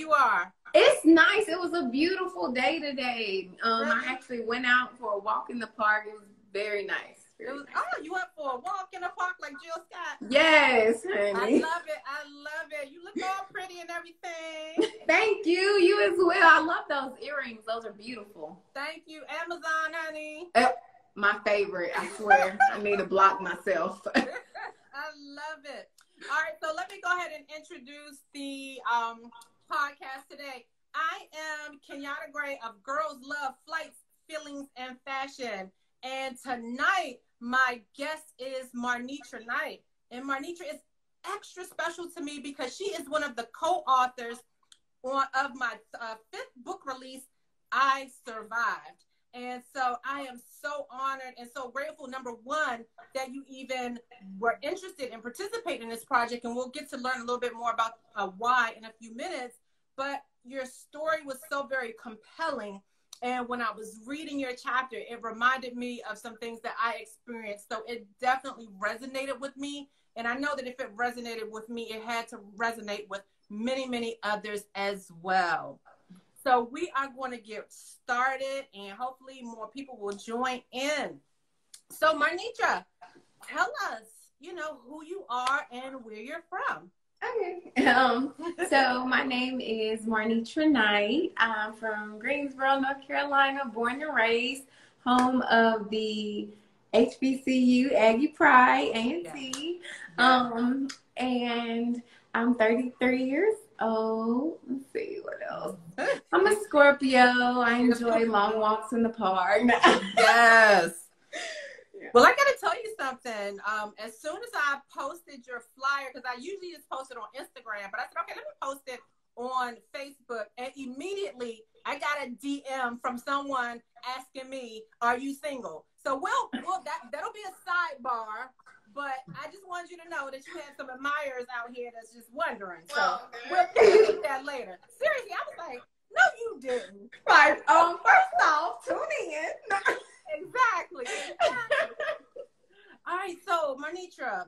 you are? It's nice. It was a beautiful day today. Um, really? I actually went out for a walk in the park. It was very nice. It was, oh, you went for a walk in the park like Jill Scott? Yes, honey. I love it. I love it. You look all pretty and everything. Thank you. You as well. I love those earrings. Those are beautiful. Thank you. Amazon, honey. Uh, my favorite. I swear. I need to block myself. I love it. All right, so let me go ahead and introduce the um, podcast today. I am Kinyatta Gray of Girls Love Flights, Feelings, and Fashion. And tonight, my guest is Marnitra Knight. And Marnitra is extra special to me because she is one of the co-authors on, of my uh, fifth book release, I Survived. And so I am so honored and so grateful, number one, that you even were interested in participating in this project. And we'll get to learn a little bit more about uh, why in a few minutes. But your story was so very compelling. And when I was reading your chapter, it reminded me of some things that I experienced. So it definitely resonated with me. And I know that if it resonated with me, it had to resonate with many, many others as well. So we are going to get started and hopefully more people will join in. So Marnitra, tell us, you know, who you are and where you're from. Okay. Um, so my name is Marnitra Knight. I'm from Greensboro, North Carolina, born and raised, home of the HBCU Aggie Pride, A&T. Um, and I'm 33 years old. Let's see what else. I'm a Scorpio. I enjoy long walks in the park. yes. Well, I got to tell you something. Um, as soon as I posted your flyer, because I usually just post it on Instagram, but I said, okay, let me post it on Facebook, and immediately I got a DM from someone asking me, "Are you single?" So, well, well, that that'll be a sidebar. But I just wanted you to know that you had some admirers out here that's just wondering. So oh, we'll get that later. Seriously, I was like, no, you didn't. Right. Um. First off, tune in. exactly. All right, so Marnitra,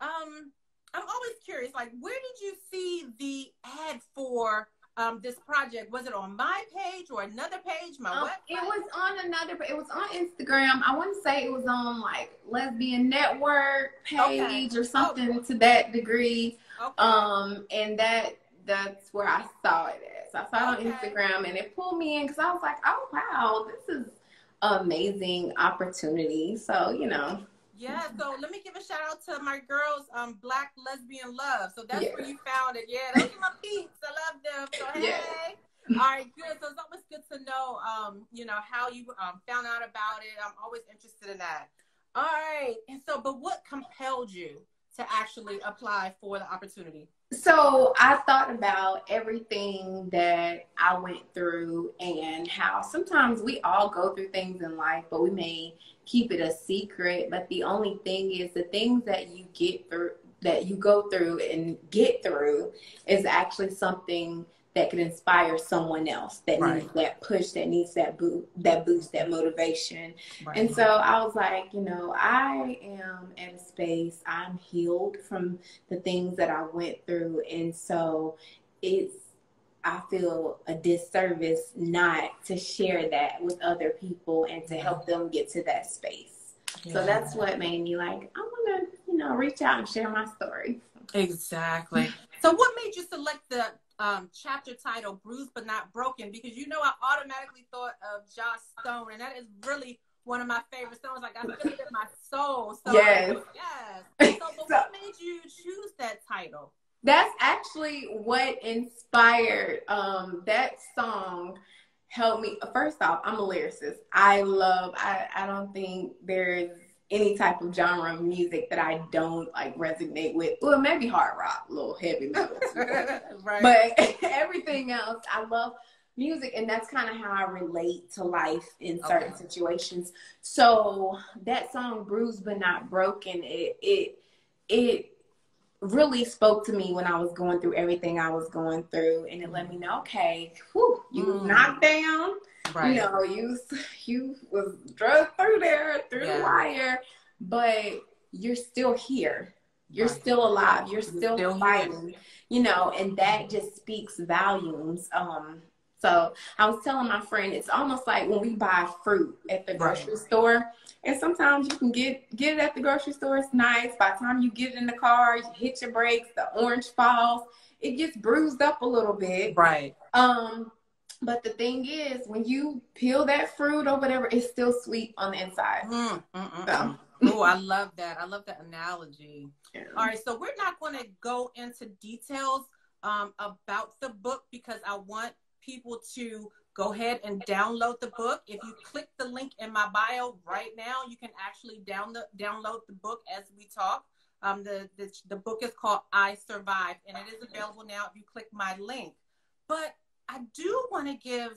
um, I'm always curious, like, where did you see the ad for um, this project? Was it on my page or another page? My um, website? It was on another. It was on Instagram. I wouldn't say it was on like Lesbian Network page okay. or something oh. to that degree. Okay. Um, and that that's where I saw it at. So I saw it okay. on Instagram, and it pulled me in because I was like, oh wow, this is amazing opportunity. So, you know. Yeah, so let me give a shout out to my girls, um, Black Lesbian Love. So that's yeah. where you found it. Yeah, those are my peeps. I love them. So hey. Yeah. All right, good. So it's always good to know, um, you know, how you um, found out about it. I'm always interested in that. All right. And so, but what compelled you to actually apply for the opportunity? So I thought about everything that I went through and how sometimes we all go through things in life, but we may keep it a secret. But the only thing is the things that you get through, that you go through and get through is actually something that can inspire someone else that right. needs that push, that needs that boost, that boost, that motivation. Right. And so I was like, you know, I am at a space, I'm healed from the things that I went through. And so it's, I feel a disservice not to share that with other people and to help them get to that space. Yeah. So that's what made me like, I want to, you know, reach out and share my story. Exactly. so what made you select the um, chapter title, Bruised But Not Broken, because you know I automatically thought of Joss Stone, and that is really one of my favorite songs. Like I feel it in my soul. So, yes. Yes. So, but so, what made you choose that title? That's actually what inspired um, that song. Helped me. First off, I'm a lyricist. I love. I. I don't think there's any type of genre of music that I don't like resonate with. Well, maybe hard rock, a little heavy metal. right. But everything else, I love music and that's kind of how I relate to life in certain okay. situations. So that song Bruised but Not Broken, it it it really spoke to me when I was going through everything I was going through and it let me know, okay, whew, you mm. knocked down Right. You know, you you was drugged through there through yeah. the wire, but you're still here. You're right. still alive. You're, you're still, still, fighting. Here. you know, and that just speaks volumes. Um, so I was telling my friend, it's almost like when we buy fruit at the grocery right. store, and sometimes you can get get it at the grocery store. It's nice. By the time you get it in the car, you hit your brakes, the orange falls, it gets bruised up a little bit. Right. Um, but the thing is, when you peel that fruit or whatever, it's still sweet on the inside. Mm, mm, mm, so. oh, I love that. I love that analogy. Yeah. All right, so we're not going to go into details um, about the book because I want people to go ahead and download the book. If you click the link in my bio right now, you can actually download download the book as we talk. Um, the, the the book is called I Survived, and it is available now if you click my link. But I do want to give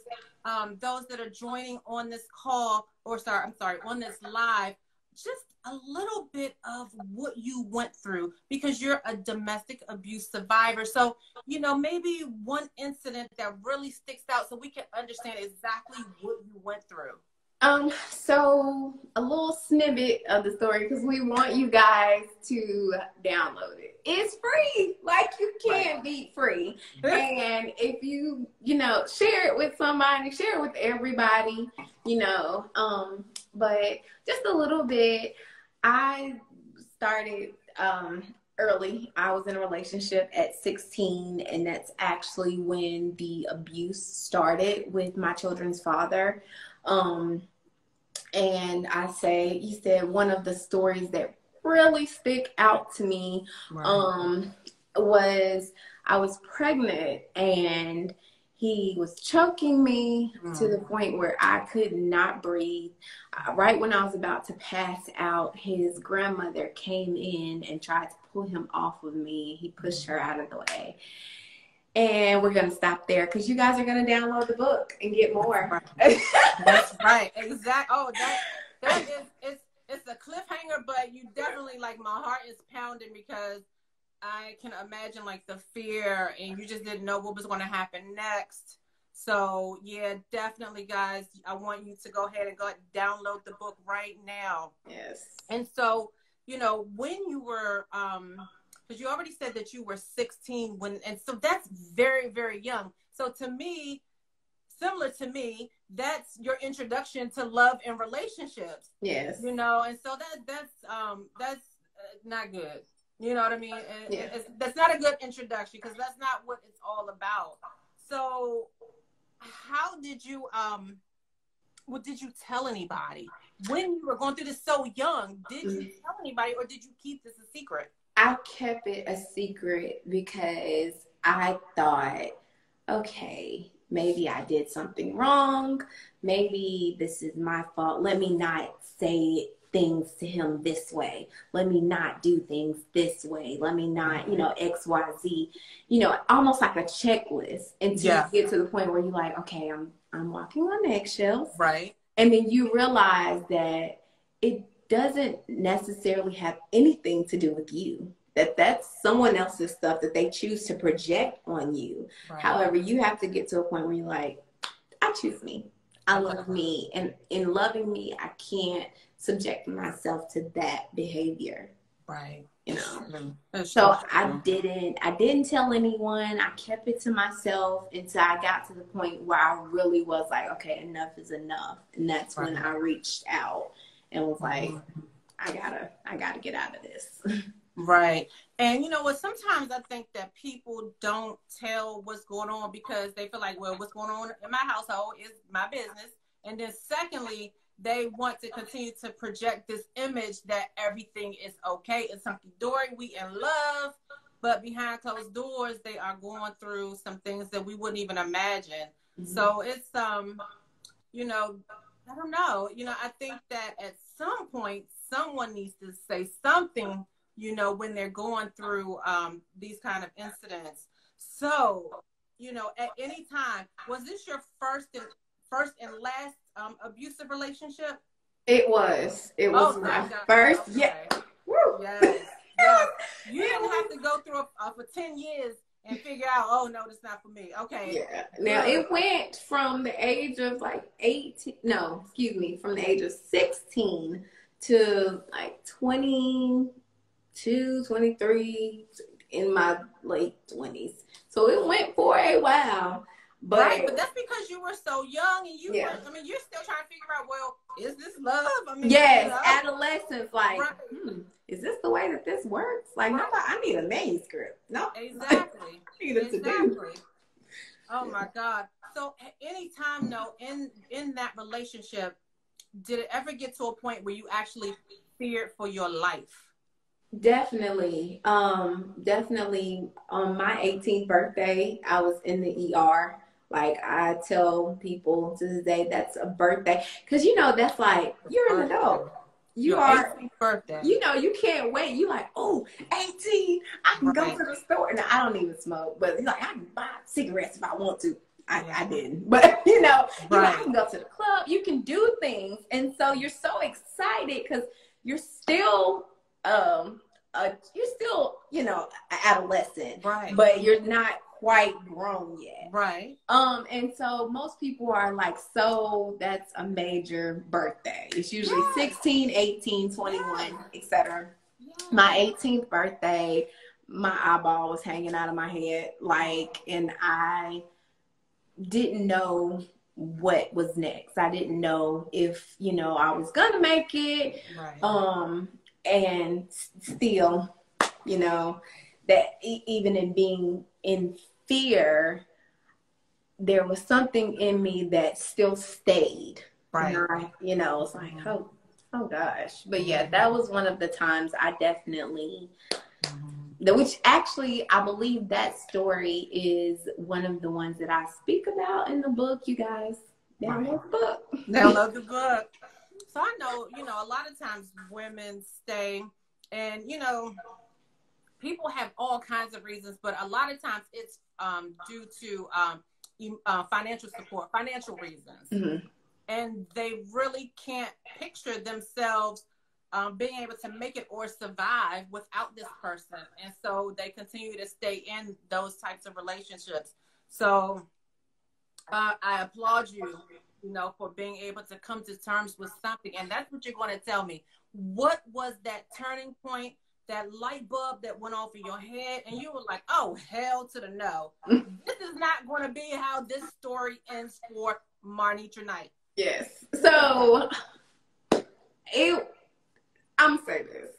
um, those that are joining on this call, or sorry, I'm sorry, on this live, just a little bit of what you went through because you're a domestic abuse survivor. So, you know, maybe one incident that really sticks out so we can understand exactly what you went through. Um, so a little snippet of the story because we want you guys to download it. It's free. Like you can't right. beat free. and if you, you know, share it with somebody, share it with everybody, you know. Um, but just a little bit. I started um early. I was in a relationship at 16, and that's actually when the abuse started with my children's father. Um, and I say, he said one of the stories that really stick out to me right. um, was I was pregnant and he was choking me mm. to the mm. point where I could not breathe. Uh, right when I was about to pass out, his grandmother came in and tried to pull him off of me. He pushed her out of the way. And we're gonna stop there because you guys are gonna download the book and get more. That's right. Exactly. Oh, that that is it's it's a cliffhanger, but you definitely like my heart is pounding because I can imagine like the fear and you just didn't know what was going to happen next. So yeah, definitely, guys. I want you to go ahead and go download the book right now. Yes. And so, you know, when you were um because you already said that you were 16 when and so that's very very young. So to me similar to me that's your introduction to love and relationships. Yes. You know and so that that's um that's uh, not good. You know what i mean? Yeah. that's not a good introduction because that's not what it's all about. So how did you um what did you tell anybody when you were going through this so young? Did you mm. tell anybody or did you keep this a secret I kept it a secret because I thought, okay, maybe I did something wrong. Maybe this is my fault. Let me not say things to him this way. Let me not do things this way. Let me not, you know, mm-hmm. X, Y, Z. You know, almost like a checklist until yeah. you get to the point where you're like, okay, I'm I'm walking on eggshells. Right. And then you realize that it doesn't necessarily have anything to do with you that that's someone else's stuff that they choose to project on you. Right. however you have to get to a point where you're like i choose me. I love me. And in loving me i can't subject myself to that behavior. Right. You know? That's so i didn't i didn't tell anyone. I kept it to myself until i got to the point where i really was like okay enough is enough. And that's right. when i reached out and was like, mm-hmm. I gotta, I gotta get out of this. Right. And you know what? Sometimes I think that people don't tell what's going on because they feel like, well, what's going on in my household is my business. And then secondly, they want to continue to project this image that everything is okay. It's something dory, we in love, but behind closed doors, they are going through some things that we wouldn't even imagine. Mm-hmm. So it's um, you know, I don't know. You know, I think that at some point, someone needs to say something, you know, when they're going through um, these kind of incidents. So, you know, at any time, was this your first and first and last um, abusive relationship? It was. It was oh, my first. Okay. Yeah. Yes. yes. You didn't have to go through uh, for ten years and figure out, oh no, that's not for me. Okay. Yeah. Now it went from the age of like 18, no, excuse me, from the age of 16 to like 22, 23 in my late twenties. So it went for a while. But, right, but that's because you were so young and you yeah. were, I mean, you're still trying to figure out, well, is this love? I mean, yes, adolescence, like, right. hmm, is this the way that this works? Like, right. no, I need a manuscript. No, exactly. exactly. Oh my God. So, any time, though, in in that relationship, did it ever get to a point where you actually feared for your life? Definitely. Um, definitely on my 18th birthday, I was in the ER. Like I tell people to this day, that's a birthday. Cause you know, that's like, you're an adult. You Your are, birthday. you know, you can't wait. You like, oh, 18, I can right. go to the store. And I don't even smoke, but he's like, I can buy cigarettes if I want to. I, I didn't, but you know, right. you can go to the club, you can do things. And so you're so excited because you're still um a, you're still, you know, adolescent. Right. But you're not quite grown yet. Right. Um, and so most people are like, so that's a major birthday. It's usually yeah. 16, 18, 21, yeah. etc. Yeah. My 18th birthday, my eyeball was hanging out of my head, like, and I didn't know what was next. I didn't know if, you know, I was gonna make it. Right. Um, and still, you know, that e- even in being in fear, there was something in me that still stayed. Right. I, you know, it's like, oh, oh gosh. But yeah, that was one of the times I definitely mm-hmm. which actually I believe that story is one of the ones that I speak about in the book, you guys. Download the book. Download the book. So I know, you know, a lot of times women stay and, you know, people have all kinds of reasons, but a lot of times it's um, due to um, uh, financial support, financial reasons. Mm-hmm. And they really can't picture themselves um, being able to make it or survive without this person. And so they continue to stay in those types of relationships. So uh, I applaud you you know, for being able to come to terms with something. And that's what you're going to tell me. What was that turning point, that light bulb that went off in your head? And you were like, oh, hell to the no. this is not going to be how this story ends for Marnitra Knight. Yes. So, it, I'm saying this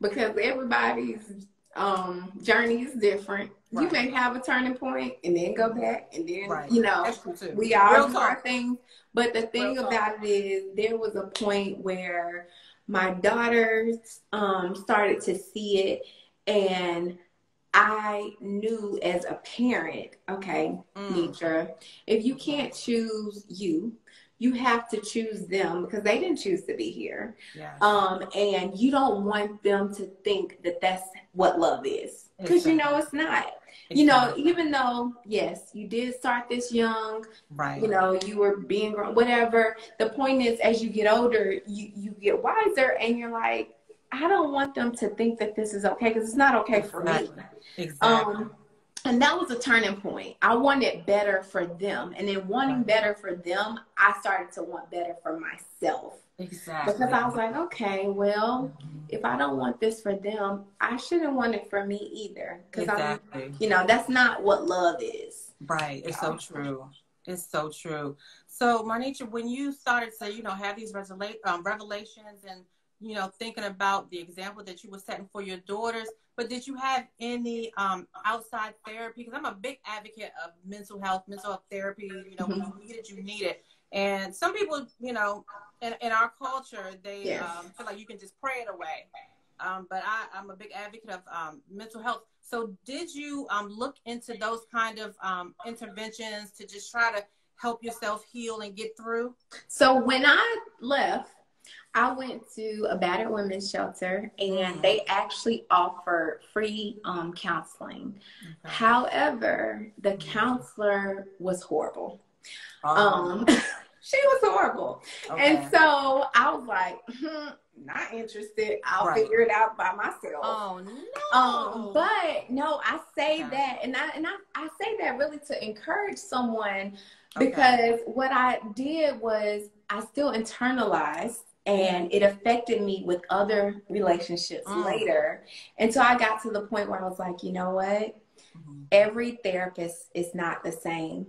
because everybody's um, journey is different. Right. You may have a turning point and then go back and then right. you know we all do our things. But the thing about it is there was a point where my daughters um, started to see it and I knew as a parent, okay, mm. Nitra, if you can't choose you, you have to choose them because they didn't choose to be here. Yes. Um, and you don't want them to think that that's what love is because exactly. you know it's not. You know, even though yes, you did start this young, right? You know, you were being grown, whatever. The point is, as you get older, you you get wiser, and you're like, I don't want them to think that this is okay because it's not okay for me. Exactly. Um, and that was a turning point. I wanted better for them. And in wanting better for them, I started to want better for myself. Exactly. Because I was like, okay, well, if I don't want this for them, I shouldn't want it for me either. Because exactly. I'm, you know, that's not what love is. Right. It's so true. It's so true. So, Marnitra, when you started to, you know, have these um, revelations and, you know, thinking about the example that you were setting for your daughters, but did you have any um, outside therapy? Because I'm a big advocate of mental health, mental health therapy. You know, mm-hmm. when you need it, you need it. And some people, you know, in, in our culture, they yes. um, feel like you can just pray it away. Um, but I, am a big advocate of um, mental health. So, did you um, look into those kind of um, interventions to just try to help yourself heal and get through? So, when I left I went to a battered women's shelter and mm-hmm. they actually offered free um, counseling. Okay. However, the mm-hmm. counselor was horrible. Um, she was horrible. Okay. And so I was like, hmm, not interested. I'll right. figure it out by myself. Oh no. Um, but no, I say okay. that and I and I, I say that really to encourage someone because okay. what I did was I still internalized and it affected me with other relationships mm. later. And so I got to the point where I was like, you know what? every therapist is not the same.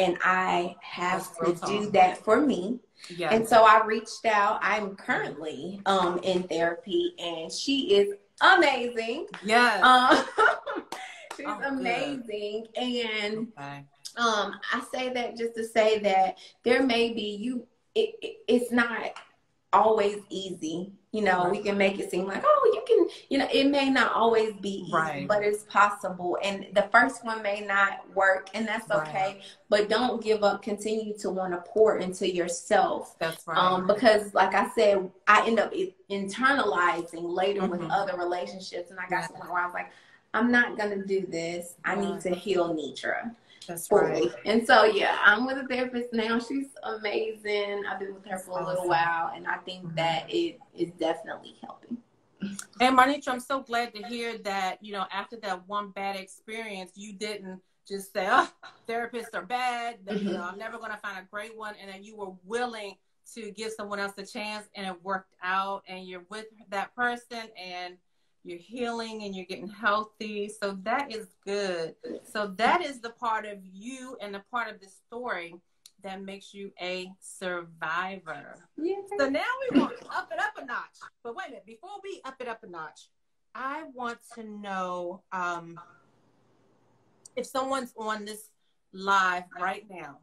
And I have to do that for me. Yes. And so I reached out. I'm currently um, in therapy, and she is amazing. Yes. Um, she's oh, amazing. Good. And okay. um, I say that just to say that there may be you. It, it, it's not always easy. You know, right. we can make it seem like, oh, you can, you know, it may not always be easy, right. but it's possible. And the first one may not work, and that's okay. Right. But don't give up. Continue to want to pour into yourself. That's right. Um, because, like I said, I end up internalizing later mm-hmm. with other relationships, and I got yeah. somewhere where I was like, I'm not gonna do this. I need to heal Nitra. That's right. And so yeah, I'm with a therapist now. She's amazing. I've been with her for a little while, and I think mm-hmm. that it is definitely helping. And Marnitra, I'm so glad to hear that, you know, after that one bad experience, you didn't just say, oh, therapists are bad. Mm-hmm. You know, I'm never going to find a great one. And that you were willing to give someone else a chance and it worked out and you're with that person and you're healing and you're getting healthy. So that is good. So that is the part of you and the part of the story that makes you a survivor. Yeah. So now we want to up it up a notch. But wait a minute, before we up it up a notch, I want to know um, if someone's on this live right now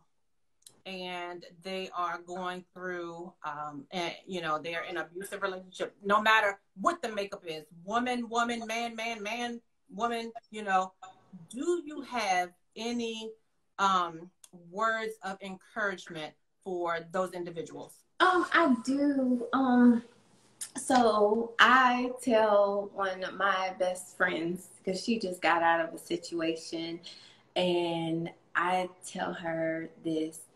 and they are going through um, and you know they're in abusive relationship. No matter what the makeup is woman woman man man man woman you know do you have any um, words of encouragement for those individuals? Um i do. Um so i tell one of my best friends because she just got out of a situation and i tell her this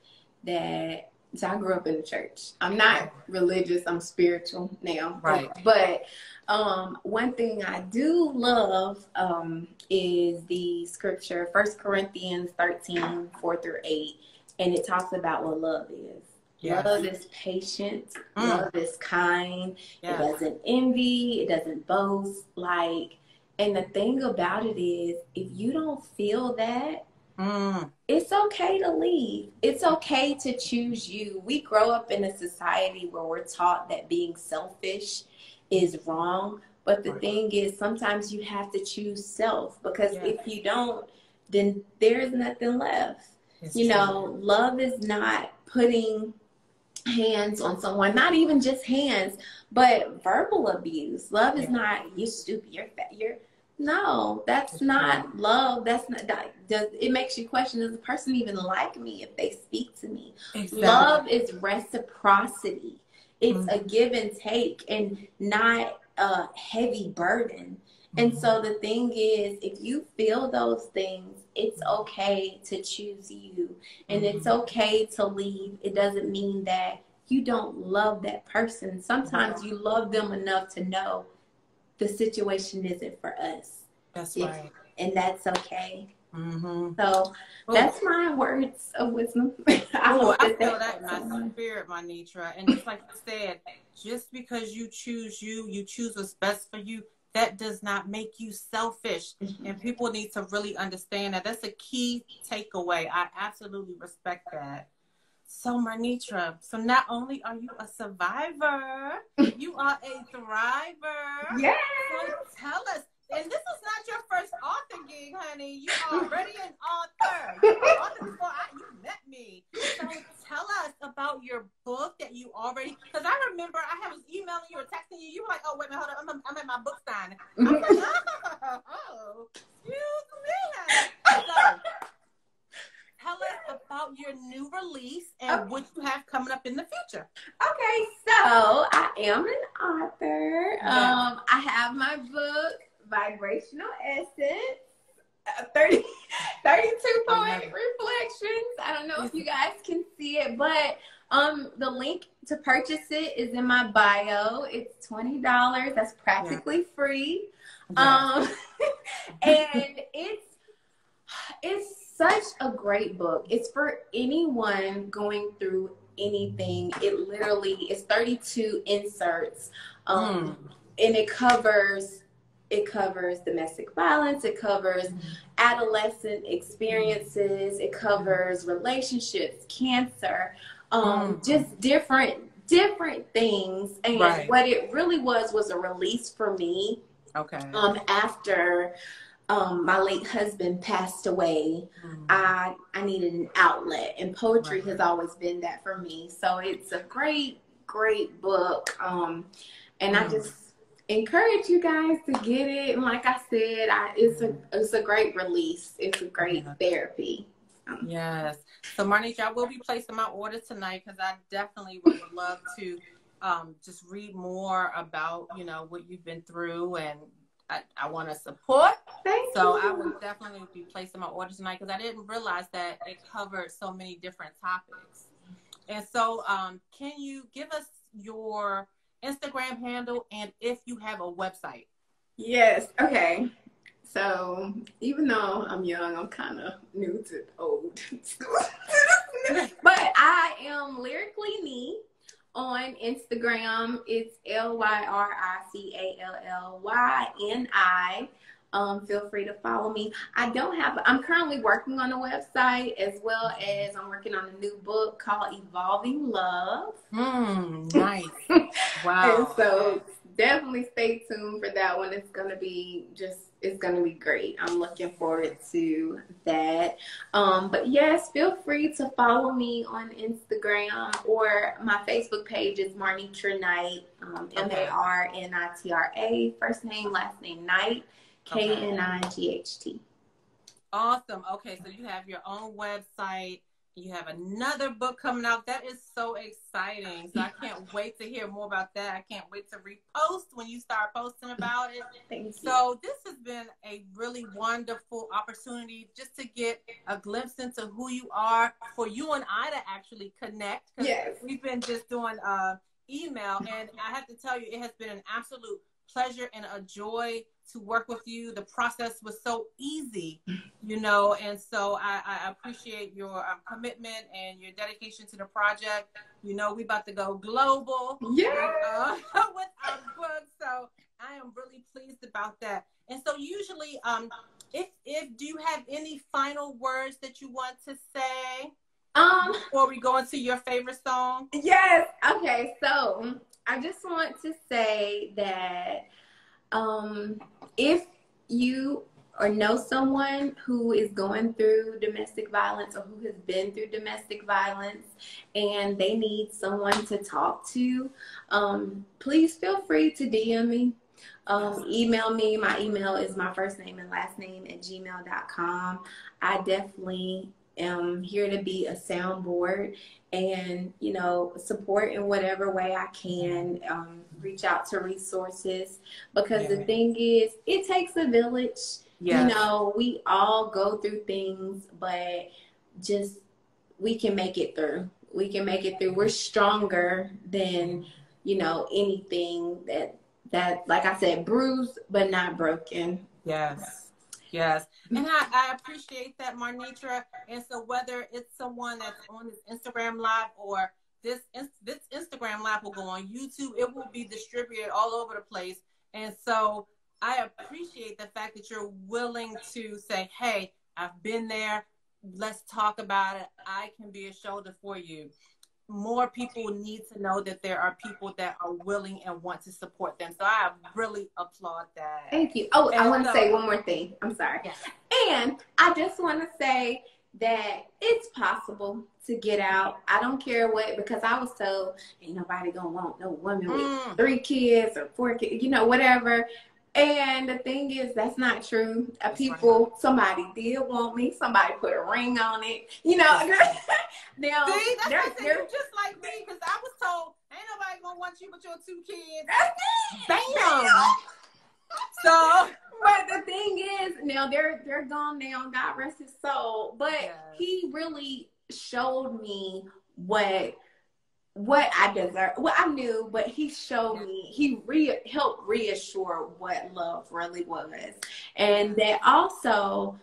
that so I grew up in the church. I'm not religious, I'm spiritual now. Right. But um, one thing I do love um, is the scripture, First Corinthians 13, 4 through 8. And it talks about what love is. Yes. Love is patient. Mm. Love is kind. Yes. It doesn't envy. It doesn't boast. Like, and the thing about it is, if you don't feel that, Mm. It's okay to leave. It's okay to choose you. We grow up in a society where we're taught that being selfish is wrong. But the right. thing is, sometimes you have to choose self because yeah. if you don't, then there's nothing left. It's you true. know, love is not putting hands on someone, not even just hands, but verbal abuse. Love is not you stupid, you're fat, you're no, that's not love. That's not that does it makes you question does the person even like me if they speak to me? Exactly. Love is reciprocity. It's mm-hmm. a give and take and not a heavy burden. Mm-hmm. And so mm-hmm. the thing is, if you feel those things, it's okay to choose you and mm-hmm. it's okay to leave. It doesn't mean that you don't love that person. Sometimes you love them enough to know the situation isn't for us. That's if, right. And that's okay. Mm-hmm. So Ooh. that's my words of wisdom. I, oh, I feel that in my spirit, my Nitra. And just like you said, just because you choose you, you choose what's best for you, that does not make you selfish. Mm-hmm. And people need to really understand that. That's a key takeaway. I absolutely respect that. So, Marnitra, so not only are you a survivor, you are a thriver. Yes. So tell us, and this is not your first author gig, honey. You are already an author. You author before I, you met me. So tell us about your book that you already, because I remember I was emailing you or texting you. You were like, oh, wait a minute, hold on. I'm, I'm at my book signing. I'm like, oh, oh, excuse me. So, tell us about your new release and okay. what you have coming up in the future. Okay, so I am an author. Yeah. Um, I have my book, Vibrational Essence. Uh, 30, 32 poetic reflections. I don't know if you guys can see it, but um, the link to purchase it is in my bio. It's twenty dollars. That's practically yeah. free. Yeah. Um, and it's it's such a great book. It's for anyone going through anything. It literally is 32 inserts. Um, mm. and it covers it covers domestic violence, it covers mm-hmm. adolescent experiences, it covers relationships, cancer, um, mm. just different different things. And right. what it really was was a release for me. Okay. Um, after um, my late husband passed away, mm. I I needed an outlet, and poetry right. has always been that for me. So it's a great, great book. Um, and mm. I just encourage you guys to get it. And like I said, I, it's a it's a great release. It's a great yeah. therapy. Yes. So Marnitra, I will be placing my order tonight because I definitely would love to um, just read more about you know what you've been through and I, I want to support. Thank so you. I will definitely be placing my order tonight because I didn't realize that it covered so many different topics. And so, um, can you give us your Instagram handle and if you have a website? Yes. Okay. So even though I'm young, I'm kind of new to old school. but I am lyrically me on Instagram. It's L Y R I C A L L Y N I. Um, feel free to follow me. I don't have, I'm currently working on a website as well as I'm working on a new book called Evolving Love. Mm, nice. wow. and so definitely stay tuned for that one. It's going to be just it's going to be great. I'm looking forward to that. Um, but yes, feel free to follow me on Instagram or my Facebook page is Marnitra Knight, um, M A R N I T R A, first name, last name Knight, K N I G H T. Awesome. Okay, so you have your own website you have another book coming out. That is so exciting. So I can't wait to hear more about that. I can't wait to repost when you start posting about it. Thank so this has been a really wonderful opportunity just to get a glimpse into who you are for you and I to actually connect. Yes. We've been just doing uh, email and I have to tell you, it has been an absolute pleasure and a joy to work with you. The process was so easy, you know, and so I, I appreciate your um, commitment and your dedication to the project. You know, we about to go global yeah. uh, with our book, so I am really pleased about that. And so, usually, um, if if do you have any final words that you want to say? Um, before we go into your favorite song. Yes. Okay. So I just want to say that um, if you or know someone who is going through domestic violence or who has been through domestic violence and they need someone to talk to, um, please feel free to DM me. Um, email me. My email is my first name and last name at gmail.com. I definitely am here to be a soundboard and, you know, support in whatever way I can. Um, reach out to resources because yeah. the thing is, it takes a village. Yes. You know, we all go through things, but just we can make it through. We can make it through. We're stronger than, you know, anything that that like I said, bruised but not broken. Yes. Yes. And I, I appreciate that, Marnitra. And so whether it's someone that's on this Instagram live or this this Instagram live will go on YouTube. It will be distributed all over the place. And so I appreciate the fact that you're willing to say, "Hey, I've been there. Let's talk about it. I can be a shoulder for you." More people need to know that there are people that are willing and want to support them. So I really applaud that. Thank you. Oh, and I want to so, say one more thing. I'm sorry. And I just want to say that it's possible to get out. I don't care what because I was told ain't nobody gonna want no woman mm. with three kids or four kids, you know, whatever. And the thing is, that's not true. Uh, people, right. somebody did want me. Somebody put a ring on it. You know. now, See, that's they're, they're, just like me because I was told ain't nobody gonna want you but your two kids. Bam. So but the thing is, now they're they're gone now. God rest his soul. But yes. he really showed me what what I deserve. Well, I knew, but he showed me. He re helped reassure what love really was, and that also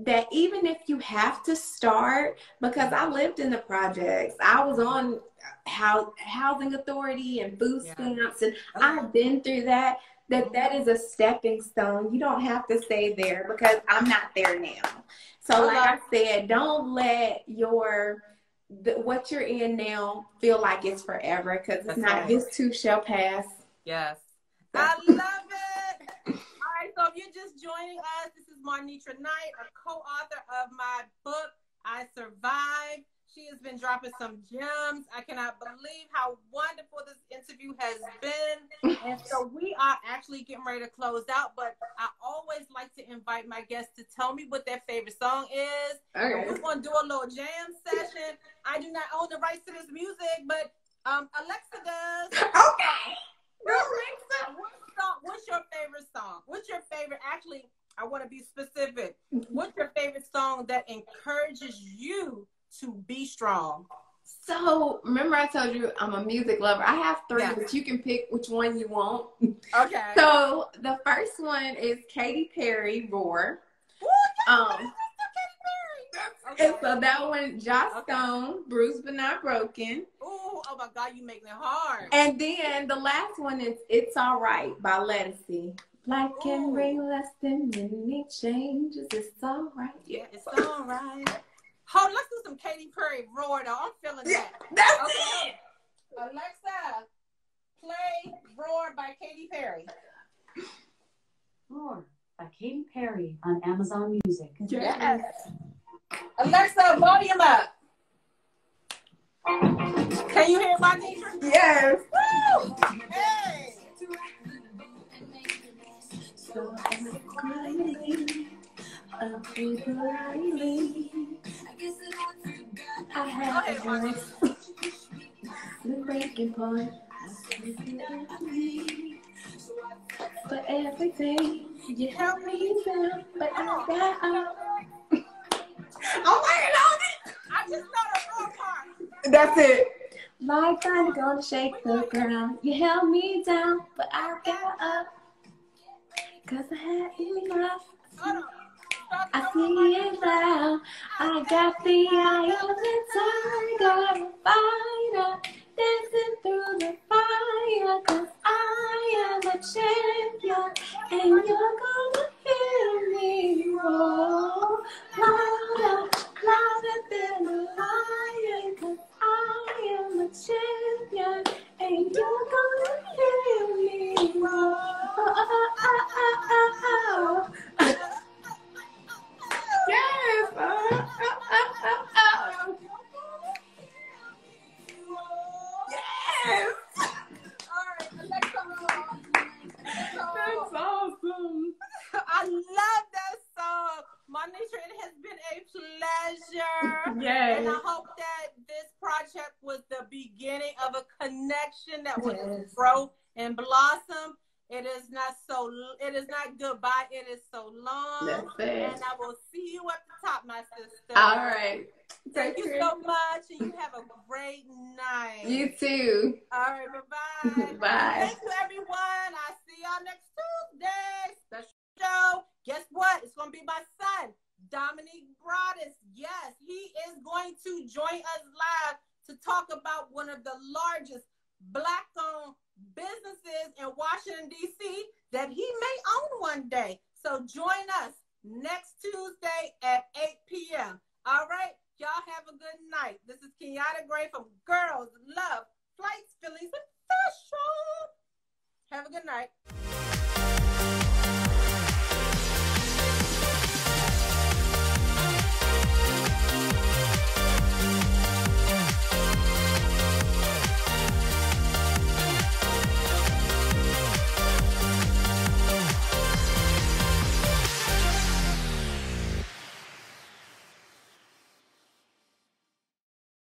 that even if you have to start, because I lived in the projects, I was on how housing authority and food stamps, and oh. I've been through that that that is a stepping stone. You don't have to stay there because I'm not there now. So, oh, like I said, don't let your the, what you're in now feel like it's forever because it's That's not. right. This too shall pass. Yes. I love it. All right, so if you're just joining us, this is Marnitra Knight, a co-author of my book, I Survived. She has been dropping some gems. I cannot believe how wonderful this interview has been. And so we are actually getting ready to close out, but I always like to invite my guests to tell me what their favorite song is. We're going to do a little jam session. I do not own the rights to this music, but um, Alexa does. Okay. Alexa, what song, what's your favorite song? What's your favorite? Actually, I want to be specific. What's your favorite song that encourages you to be strong? So remember, I told you I'm a music lover. I have three, Yeah. but you can pick which one you want. Okay. So the first one is Katy Perry, "Roar." Um, Okay. and so that one, Joss Okay. Stone, "Bruised but Not Broken." Ooh, oh my God, you making it hard. And then the last one is "It's Alright" by Ledisi. Life can Ooh. bring less than many changes. It's alright. Yeah, it's all right. Hold, let's do some Katy Perry roar though. I'm feeling that. That's Okay. Alexa, play Roar by Katy Perry. Roar by Katy Perry on Amazon Music. Yes. Alexa, volume up. Can you hear my teacher? Yes. Woo! Hey! So a down, but I just know the part. That's it. Like finally gonna shake the ground. You held me down, but I got up. Cause I had enough. Hold on. I see it now. I got the eye of the tiger, fighter, dancing through the fire. Cause I am a champion, and you're gonna hear me roar Bye. Thank you, everyone.